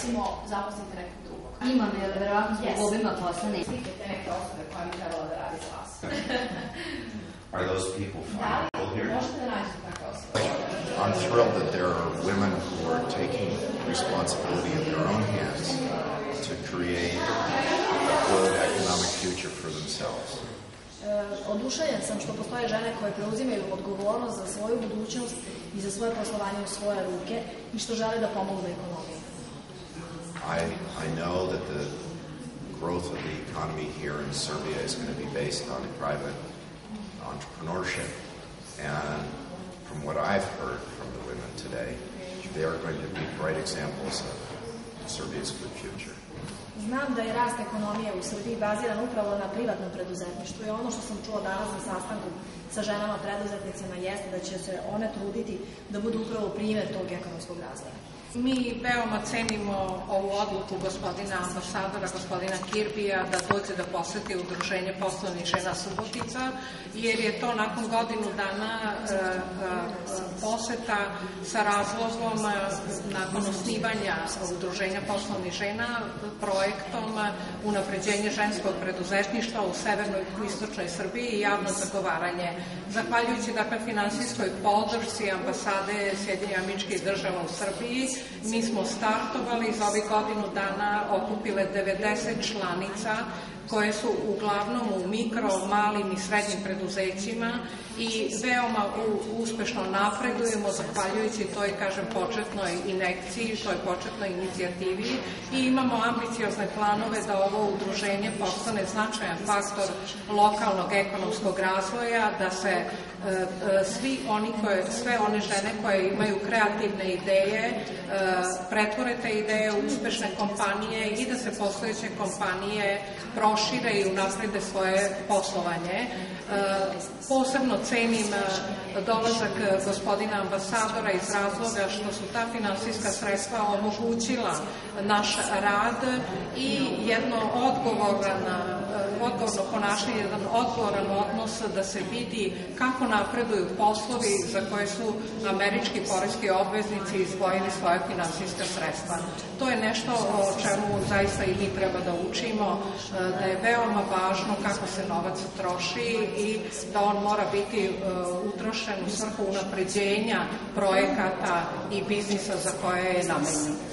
recimo zaposlite nekog drugog. Imam, jer verovatno zbog Yes. obima posla ne. Slike te neke osobe koja bi trebala da radi za vas. Are those people Da li možete da nađete takve osobe? I'm thrilled that there are women who are taking responsibility in their own hands to create a good economic future for themselves. E, oduševljen sam što postoje žene koje preuzimaju odgovornost za svoju budućnost i za svoje poslovanje u svoje ruke i što žele da pomognu ekonomiji. I, I know that the growth of the economy here in Serbia is going to be based on private entrepreneurship. And from what I've heard from the women today, they are going to be bright examples of Serbia's good future. Znam da je rast ekonomije u Srbiji baziran upravo na privatnom preduzetništvu i ono što sam čula danas na sastanku sa ženama preduzetnicima jeste da će se one truditi da budu upravo primjer tog ekonomskog razvoja. Mi veoma cenimo ovu odluku gospodina ambasadora, gospodina Kirbija, da dođe da poseti udruženje poslovnih žena Subotica, jer je to nakon godinu dana e, e, poseta sa razlogom e, nakon osnivanja udruženja poslovnih žena projektom unapređenje ženskog preduzetništva u severnoj i istočnoj Srbiji i javno zagovaranje. Zahvaljujući dakle finansijskoj podršci ambasade Sjedinja američkih država u Srbiji, mi smo startovali za ovih godinu dana okupile 90 članica koje su uglavnom u mikro, malim i srednjim preduzećima i veoma uspešno napredujemo zahvaljujući toj, kažem, početnoj inekciji, toj početnoj inicijativi i imamo ambiciozne planove da ovo udruženje postane značajan faktor lokalnog ekonomskog razvoja, da se e, e, svi oni koje, sve one žene koje imaju kreativne ideje e, pretvore te ideje u uspešne kompanije i da se postojeće kompanije prošire i unaprede svoje poslovanje. Posebno cenim dolazak gospodina ambasadora iz razloga što su ta finansijska sredstva omogućila naš rad i jedno odgovoran, e, odgovorno ponašanje, jedan odgovoran odnos da se vidi kako napreduju poslovi za koje su američki poreski obveznici izdvojili svoje finansijska sredstva. To je nešto o čemu zaista i mi treba da učimo, e, da je veoma važno kako se novac troši i da on mora biti e, utrošen u svrhu unapređenja projekata i biznisa za koje je namenjen.